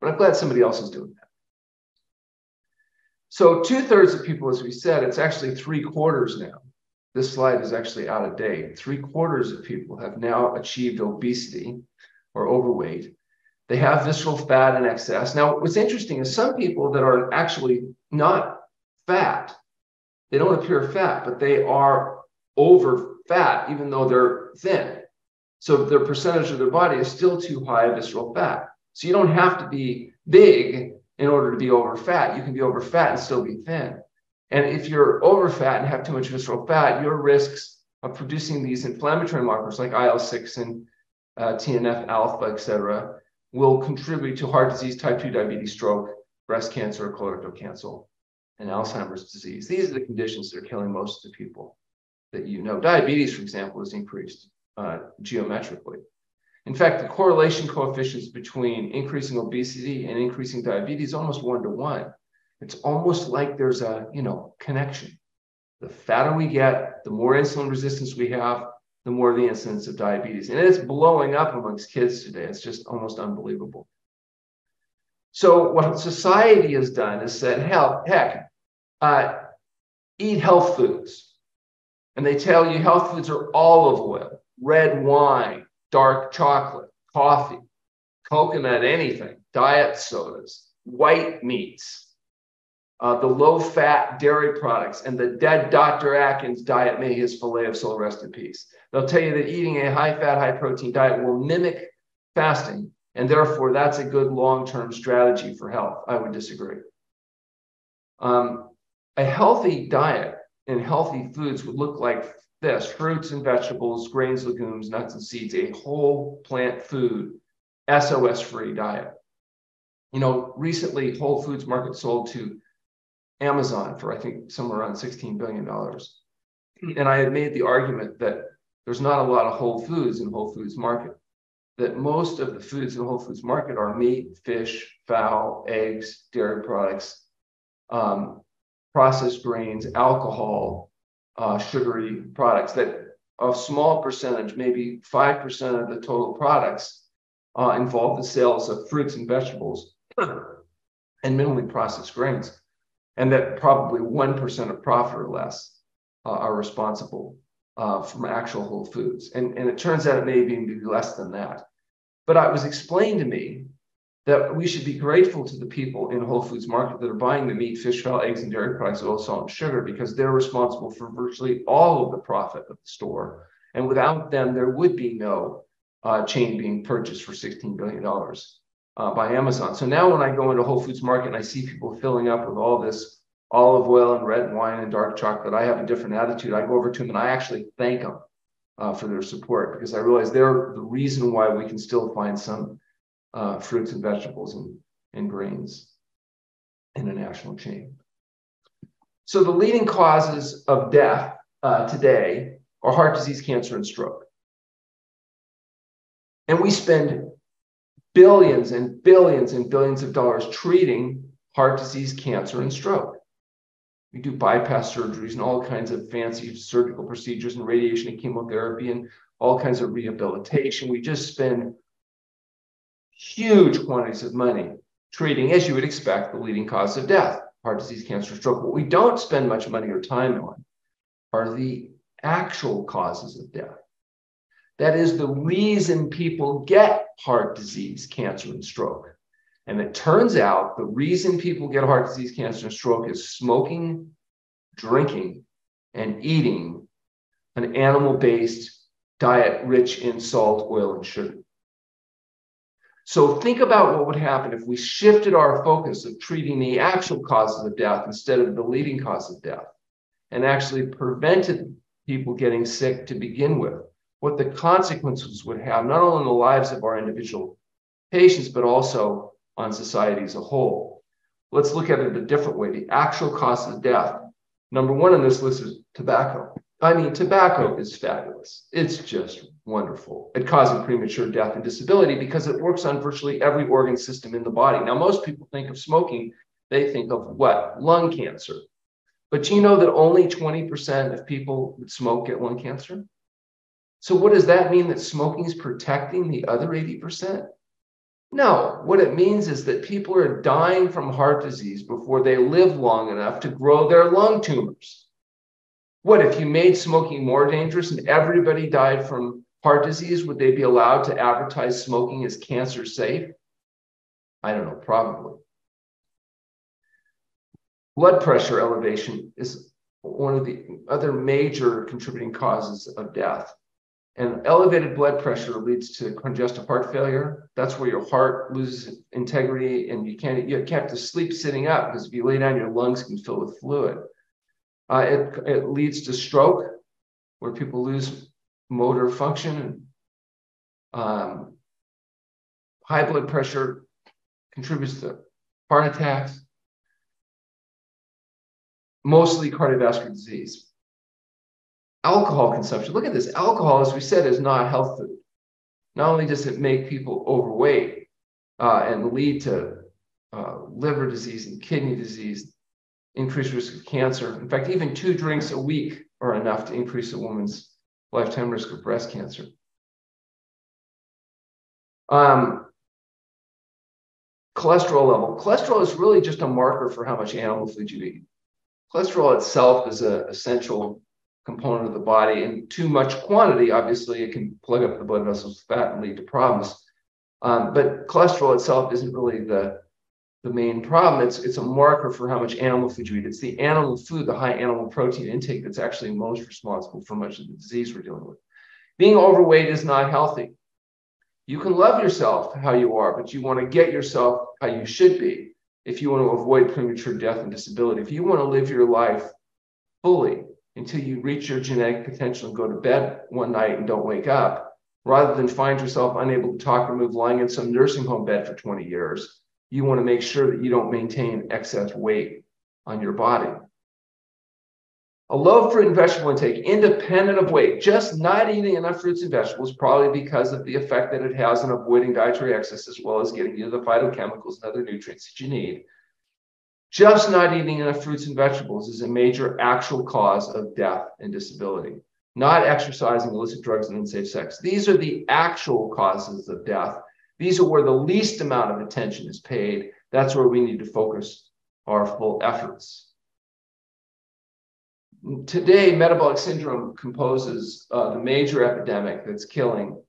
But I'm glad somebody else is doing that. So two thirds of people, as we said, it's actually three quarters now. This slide is actually out of date. Three quarters of people have now achieved obesity or overweight. They have visceral fat in excess. Now, what's interesting is some people that are actually not fat, they don't appear fat, but they are over fat, even though they're thin. So their percentage of their body is still too high of visceral fat. So you don't have to be big in order to be over fat. You can be over fat and still be thin. And if you're over fat and have too much visceral fat, your risks of producing these inflammatory markers like IL-6 and uh, TNF alpha, et cetera, will contribute to heart disease, type 2 diabetes, stroke, breast cancer, colorectal cancer, and Alzheimer's disease. These are the conditions that are killing most of the people that you know. Diabetes, for example, has increased uh, geometrically. In fact, the correlation coefficients between increasing obesity and increasing diabetes almost one to one. It's almost like there's a you know connection. The fatter we get, the more insulin resistance we have, the more the incidence of diabetes. And it's blowing up amongst kids today. It's just almost unbelievable. So what society has done is said, hell, heck, uh, eat health foods. And they tell you health foods are olive oil, red wine, dark chocolate, coffee, coconut, anything, diet sodas, white meats, uh, the low fat dairy products, and the dead Dr. Atkins diet, may his filet of soul rest in peace. They'll tell you that eating a high fat, high protein diet will mimic fasting, and therefore that's a good long term strategy for health. I would disagree. Um, a healthy diet and healthy foods would look like this fruits and vegetables, grains, legumes, nuts, and seeds, a whole plant food, SOS free diet. You know, recently Whole Foods Market sold to Amazon for, I think, somewhere around $16 billion. And I had made the argument that there's not a lot of whole foods in Whole Foods Market, that most of the foods in Whole Foods Market are meat, fish, fowl, eggs, dairy products, um, processed grains, alcohol, uh, sugary products, that a small percentage, maybe 5% of the total products, uh, involve the sales of fruits and vegetables and minimally processed grains and that probably 1% of profit or less uh, are responsible uh, from actual whole foods. And, and it turns out it may even be less than that. But it was explained to me that we should be grateful to the people in Whole Foods market that are buying the meat, fish, fowl, eggs, and dairy products, oil, salt, and sugar, because they're responsible for virtually all of the profit of the store. And without them, there would be no uh, chain being purchased for $16 billion uh, by Amazon. So now when I go into Whole Foods Market and I see people filling up with all this olive oil and red wine and dark chocolate, I have a different attitude. I go over to them and I actually thank them uh, for their support because I realize they're the reason why we can still find some uh, fruits and vegetables and, and grains in a national chain. So the leading causes of death uh, today are heart disease, cancer, and stroke. And we spend billions and billions and billions of dollars treating heart disease, cancer, and stroke. We do bypass surgeries and all kinds of fancy surgical procedures and radiation and chemotherapy and all kinds of rehabilitation. We just spend huge quantities of money treating, as you would expect, the leading cause of death heart disease, cancer, stroke. What we don't spend much money or time on are the actual causes of death. That is the reason people get heart disease, cancer, and stroke. And it turns out the reason people get heart disease, cancer, and stroke is smoking, drinking, and eating an animal based diet rich in salt, oil, and sugar. So think about what would happen if we shifted our focus of treating the actual causes of death instead of the leading cause of death and actually prevented people getting sick to begin with what the consequences would have, not only in the lives of our individual patients, but also on society as a whole. Let's look at it a different way the actual cost of death. Number one on this list is tobacco. I mean, tobacco is fabulous. It's just wonderful at causing premature death and disability because it works on virtually every organ system in the body. Now, most people think of smoking, they think of what? Lung cancer. But do you know that only 20% of people that smoke get lung cancer? So what does that mean that smoking is protecting the other 80%? No, what it means is that people are dying from heart disease before they live long enough to grow their lung tumors. What if you made smoking more dangerous and everybody died from heart disease? Would they be allowed to advertise smoking as cancer safe? I don't know, probably. Blood pressure elevation is one of the other major contributing causes of death. And elevated blood pressure leads to congestive heart failure. That's where your heart loses integrity and you can't, you have to sleep sitting up because if you lay down, your lungs can fill with fluid. Uh, it, it leads to stroke, where people lose motor function. Um, high blood pressure contributes to heart attacks, mostly cardiovascular disease. Alcohol consumption. Look at this. Alcohol, as we said, is not health food. Not only does it make people overweight uh, and lead to uh, liver disease and kidney disease, increased risk of cancer. In fact, even two drinks a week are enough to increase a woman's lifetime risk of breast cancer. Um, cholesterol level. Cholesterol is really just a marker for how much animal food you eat. Cholesterol itself is an essential component of the body. And too much quantity, obviously, it can plug up the blood vessels with fat and lead to problems. Um, but cholesterol itself isn't really the, the main problem. It's, it's a marker for how much animal food you eat. It's the animal food, the high animal protein intake, that's actually most responsible for much of the disease we're dealing with. Being overweight is not healthy. You can love yourself how you are, but you want to get yourself how you should be if you want to avoid premature death and disability. If you want to live your life fully, until you reach your genetic potential and go to bed one night and don't wake up, rather than find yourself unable to talk or move lying in some nursing home bed for 20 years. You want to make sure that you don't maintain excess weight on your body. A low fruit and vegetable intake, independent of weight, just not eating enough fruits and vegetables, probably because of the effect that it has on avoiding dietary excess, as well as getting you the phytochemicals and other nutrients that you need, just not eating enough fruits and vegetables is a major actual cause of death and disability. Not exercising, illicit drugs, and unsafe sex. These are the actual causes of death. These are where the least amount of attention is paid. That's where we need to focus our full efforts. Today, metabolic syndrome composes uh, the major epidemic that's killing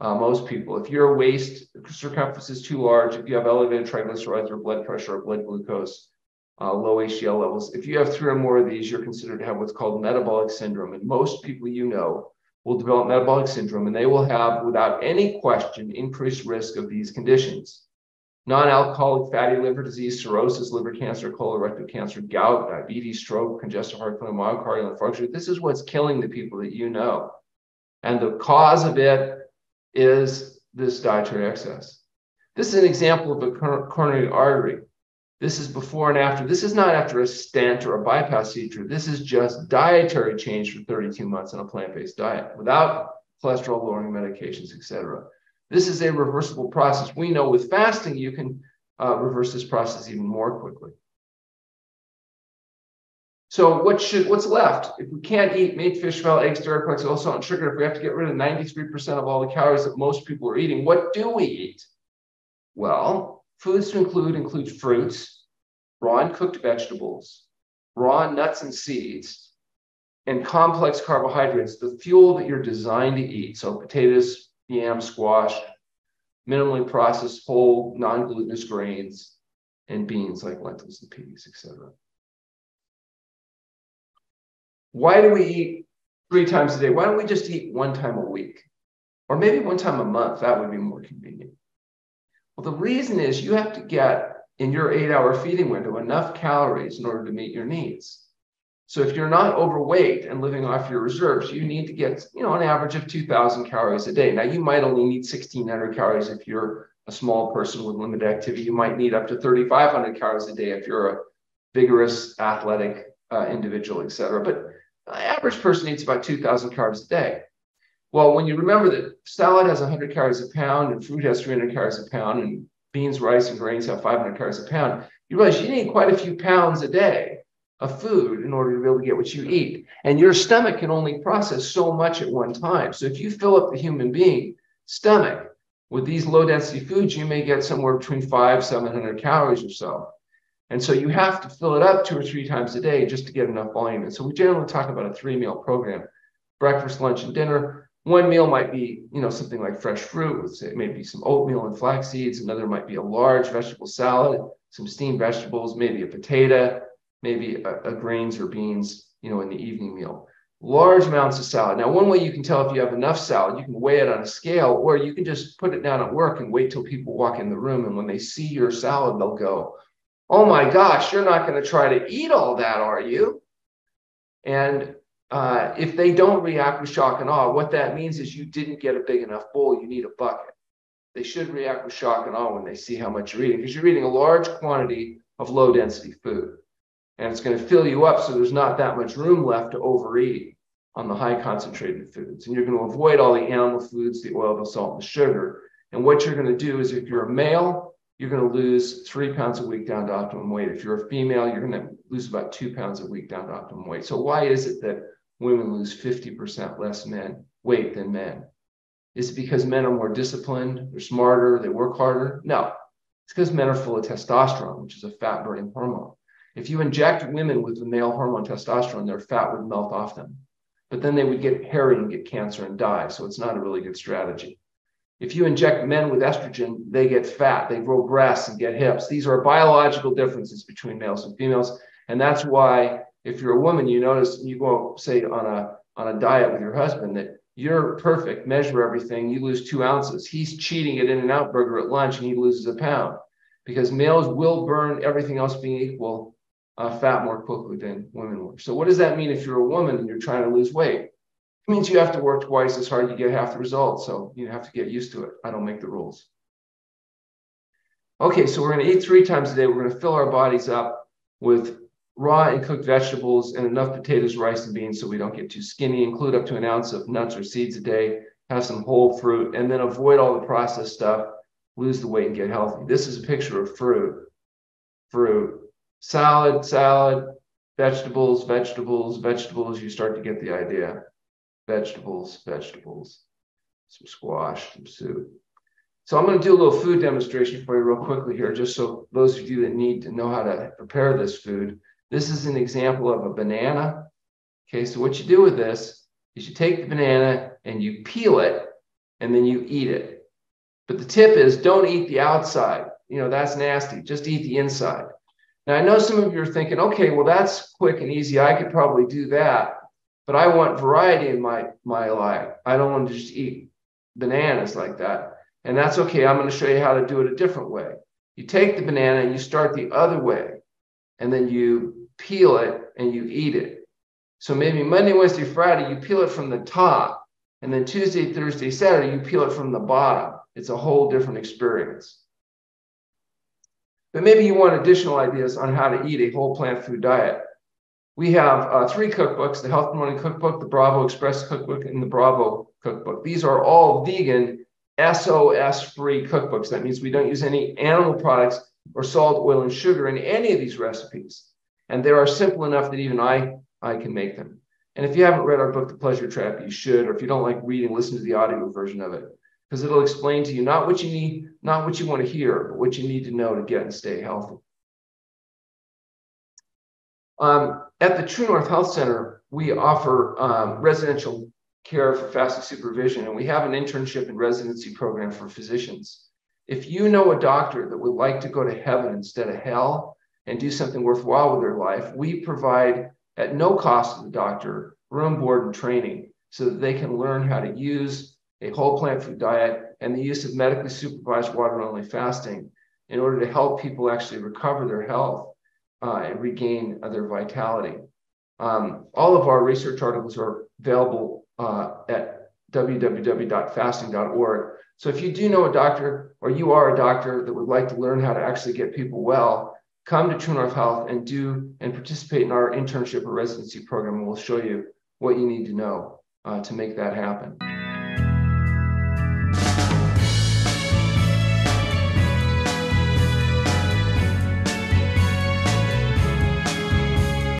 uh, most people. If your waist circumference is too large, if you have elevated triglycerides or blood pressure or blood glucose, uh, low HDL levels. If you have three or more of these, you're considered to have what's called metabolic syndrome. And most people you know will develop metabolic syndrome and they will have, without any question, increased risk of these conditions. Non-alcoholic fatty liver disease, cirrhosis, liver cancer, colorectal cancer, gout, diabetes, stroke, congestive heart failure, myocardial infarction. This is what's killing the people that you know. And the cause of it is this dietary excess. This is an example of a coronary artery. This is before and after. This is not after a stent or a bypass procedure. This is just dietary change for 32 months on a plant-based diet without cholesterol lowering medications, etc. This is a reversible process. We know with fasting, you can uh, reverse this process even more quickly. So what should what's left? If we can't eat meat, fish, fowl, eggs, dairy products, oil, salt, and sugar, if we have to get rid of 93% of all the calories that most people are eating, what do we eat? Well, Foods to include include fruits, raw and cooked vegetables, raw nuts and seeds, and complex carbohydrates, the fuel that you're designed to eat. So potatoes, yam, squash, minimally processed whole non-glutinous grains, and beans like lentils and peas, etc. Why do we eat three times a day? Why don't we just eat one time a week? Or maybe one time a month? That would be more convenient. Well, the reason is you have to get in your eight hour feeding window enough calories in order to meet your needs. So if you're not overweight and living off your reserves, you need to get, you know, an average of 2000 calories a day. Now you might only need 1600 calories if you're a small person with limited activity. You might need up to 3500 calories a day if you're a vigorous athletic uh, individual, et cetera. But the average person needs about 2000 calories a day. Well, when you remember that salad has 100 calories a pound and fruit has 300 calories a pound and beans, rice, and grains have 500 calories a pound, you realize you need quite a few pounds a day of food in order to be able to get what you eat. And your stomach can only process so much at one time. So if you fill up the human being stomach with these low density foods, you may get somewhere between five, 700 calories or so. And so you have to fill it up two or three times a day just to get enough volume. And so we generally talk about a three meal program breakfast, lunch, and dinner. One meal might be, you know, something like fresh fruit with maybe some oatmeal and flax seeds. Another might be a large vegetable salad, some steamed vegetables, maybe a potato, maybe a, a grains or beans, you know, in the evening meal. Large amounts of salad. Now, one way you can tell if you have enough salad, you can weigh it on a scale, or you can just put it down at work and wait till people walk in the room. And when they see your salad, they'll go, Oh my gosh, you're not going to try to eat all that, are you? And uh, if they don't react with shock and awe, what that means is you didn't get a big enough bowl. You need a bucket. They should react with shock and awe when they see how much you're eating because you're eating a large quantity of low density food. And it's going to fill you up so there's not that much room left to overeat on the high concentrated foods. And you're going to avoid all the animal foods, the oil, the salt, and the sugar. And what you're going to do is if you're a male, you're going to lose three pounds a week down to optimum weight. If you're a female, you're going to lose about two pounds a week down to optimum weight. So why is it that women lose 50% less men weight than men. Is it because men are more disciplined, they're smarter, they work harder? No. It's because men are full of testosterone, which is a fat burning hormone. If you inject women with the male hormone testosterone, their fat would melt off them. But then they would get hairy and get cancer and die. So it's not a really good strategy. If you inject men with estrogen, they get fat, they grow breasts and get hips. These are biological differences between males and females. And that's why if you're a woman, you notice you go say on a on a diet with your husband that you're perfect, measure everything, you lose two ounces. He's cheating at In-N-Out Burger at lunch and he loses a pound because males will burn everything else being equal uh, fat more quickly than women will. So what does that mean if you're a woman and you're trying to lose weight? It means you have to work twice as hard to get half the results. So you have to get used to it. I don't make the rules. Okay, so we're going to eat three times a day. We're going to fill our bodies up with raw and cooked vegetables, and enough potatoes, rice, and beans so we don't get too skinny. Include up to an ounce of nuts or seeds a day. Have some whole fruit, and then avoid all the processed stuff. Lose the weight and get healthy. This is a picture of fruit. Fruit, salad, salad, vegetables, vegetables, vegetables. You start to get the idea. Vegetables, vegetables, some squash, some soup. So I'm going to do a little food demonstration for you real quickly here, just so those of you that need to know how to prepare this food this is an example of a banana. Okay, so what you do with this is you take the banana and you peel it and then you eat it. But the tip is don't eat the outside. You know, that's nasty. Just eat the inside. Now, I know some of you are thinking, okay, well, that's quick and easy. I could probably do that. But I want variety in my, my life. I don't want to just eat bananas like that. And that's okay. I'm going to show you how to do it a different way. You take the banana and you start the other way and then you peel it and you eat it. So maybe Monday, Wednesday, Friday, you peel it from the top, and then Tuesday, Thursday, Saturday, you peel it from the bottom. It's a whole different experience. But maybe you want additional ideas on how to eat a whole plant food diet. We have uh, three cookbooks the Health Promoting Cookbook, the Bravo Express Cookbook, and the Bravo Cookbook. These are all vegan, SOS free cookbooks. That means we don't use any animal products or salt, oil, and sugar in any of these recipes. And they are simple enough that even I, I can make them. And if you haven't read our book, The Pleasure Trap, you should. Or if you don't like reading, listen to the audio version of it because it'll explain to you not what you need, not what you want to hear, but what you need to know to get and stay healthy. Um, at the True North Health Center, we offer um, residential care for fasting supervision, and we have an internship and residency program for physicians. If you know a doctor that would like to go to heaven instead of hell and do something worthwhile with their life, we provide at no cost to the doctor room, board, and training so that they can learn how to use a whole plant food diet and the use of medically supervised water only fasting in order to help people actually recover their health uh, and regain their vitality. Um, all of our research articles are available uh, at www.fasting.org. So if you do know a doctor or you are a doctor that would like to learn how to actually get people well, come to True North Health and do and participate in our internship or residency program, and we'll show you what you need to know uh, to make that happen.